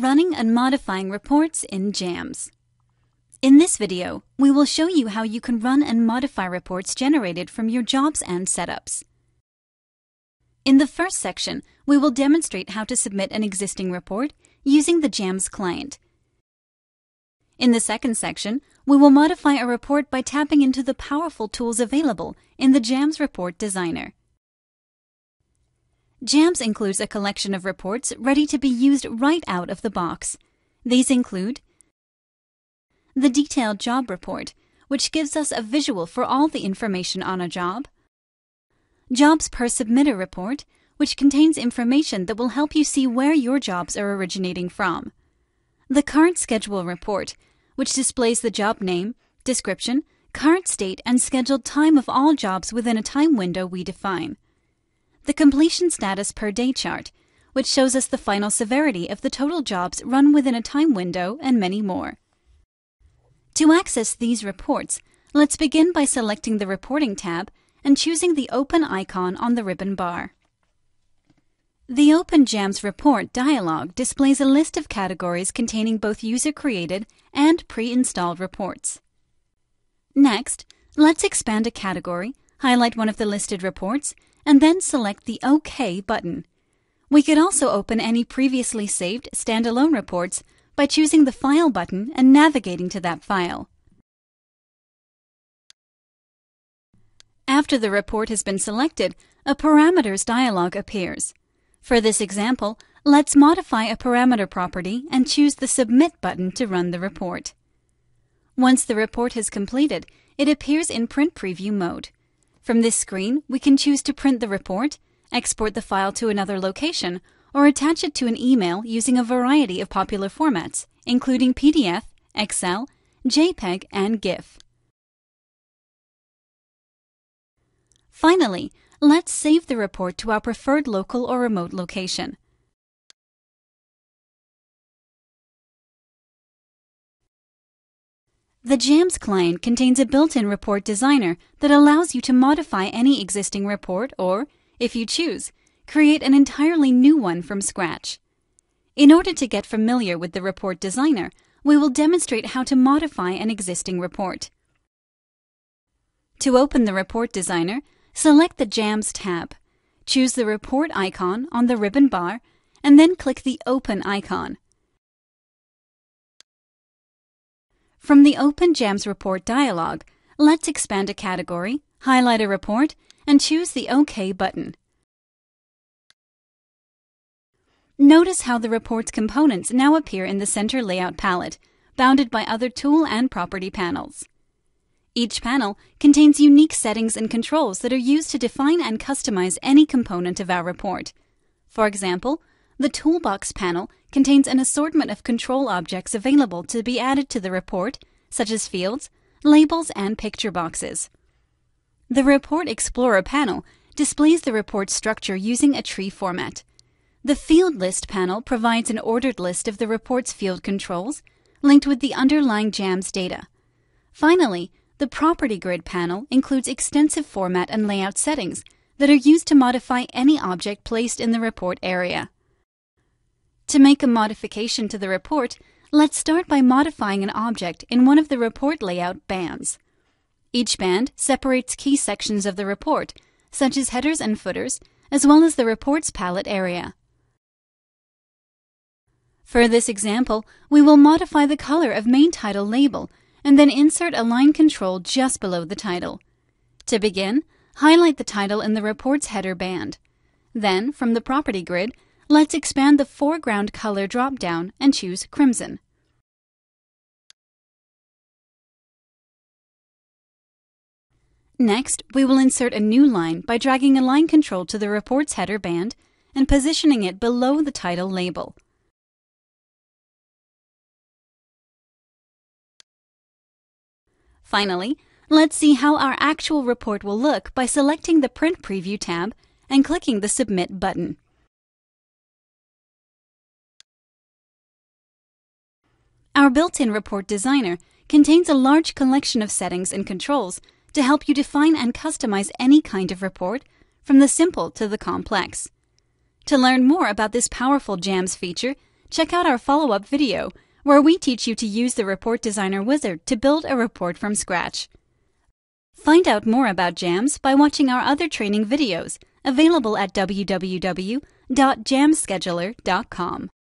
Running and modifying reports in JAMS. In this video, we will show you how you can run and modify reports generated from your jobs and setups. In the first section, we will demonstrate how to submit an existing report using the JAMS client. In the second section, we will modify a report by tapping into the powerful tools available in the JAMS Report Designer. JAMS includes a collection of reports ready to be used right out of the box. These include the detailed job report, which gives us a visual for all the information on a job, Jobs per Submitter report, which contains information that will help you see where your jobs are originating from, the Current Schedule report, which displays the job name, description, current state, and scheduled time of all jobs within a time window we define the completion status per day chart, which shows us the final severity of the total jobs run within a time window, and many more. To access these reports, let's begin by selecting the Reporting tab and choosing the Open icon on the ribbon bar. The Open JAMS Report dialog displays a list of categories containing both user-created and pre-installed reports. Next, let's expand a category, highlight one of the listed reports, and then select the OK button. We could also open any previously saved standalone reports by choosing the File button and navigating to that file. After the report has been selected, a Parameters dialog appears. For this example, let's modify a parameter property and choose the Submit button to run the report. Once the report has completed, it appears in Print Preview mode. From this screen, we can choose to print the report, export the file to another location, or attach it to an email using a variety of popular formats, including PDF, Excel, JPEG, and GIF. Finally, let's save the report to our preferred local or remote location. The JAMS client contains a built-in report designer that allows you to modify any existing report or, if you choose, create an entirely new one from scratch. In order to get familiar with the report designer, we will demonstrate how to modify an existing report. To open the report designer, select the JAMS tab. Choose the report icon on the ribbon bar and then click the Open icon. From the Open JAMS Report dialog, let's expand a category, highlight a report, and choose the OK button. Notice how the report's components now appear in the center layout palette, bounded by other tool and property panels. Each panel contains unique settings and controls that are used to define and customize any component of our report. For example, the Toolbox panel contains an assortment of control objects available to be added to the report, such as fields, labels, and picture boxes. The Report Explorer panel displays the report structure using a tree format. The Field List panel provides an ordered list of the report's field controls, linked with the underlying JAMS data. Finally, the Property Grid panel includes extensive format and layout settings that are used to modify any object placed in the report area. To make a modification to the report, let's start by modifying an object in one of the report layout bands. Each band separates key sections of the report, such as headers and footers, as well as the report's palette area. For this example, we will modify the color of main title label and then insert a line control just below the title. To begin, highlight the title in the report's header band. Then, from the property grid, Let's expand the foreground color drop-down and choose Crimson. Next, we will insert a new line by dragging a line control to the report's header band and positioning it below the title label. Finally, let's see how our actual report will look by selecting the Print Preview tab and clicking the Submit button. Our built-in report designer contains a large collection of settings and controls to help you define and customize any kind of report, from the simple to the complex. To learn more about this powerful JAMS feature, check out our follow up video where we teach you to use the Report Designer Wizard to build a report from scratch. Find out more about JAMS by watching our other training videos available at www.jamsscheduler.com.